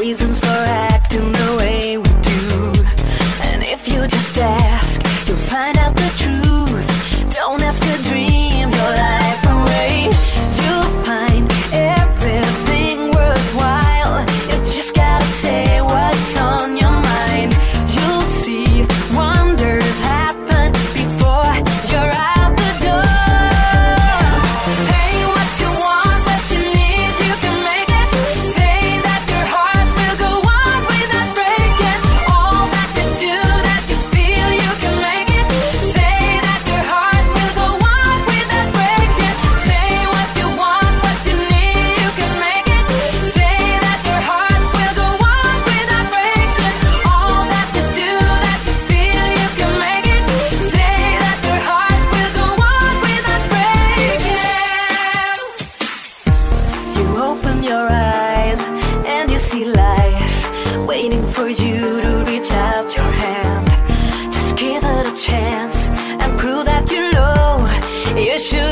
reasons for open your eyes and you see life waiting for you to reach out your hand. Just give it a chance and prove that you know you should.